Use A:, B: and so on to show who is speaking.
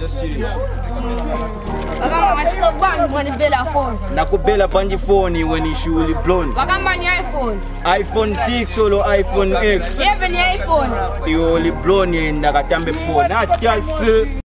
A: Just serious.
B: Wakamba phone.
A: when blonde
B: Wakamba ni iPhone.
A: iphone 6 olo iphone x
B: Yeve ni iPhone.
A: ioli blonde ndakatambe phone atyasi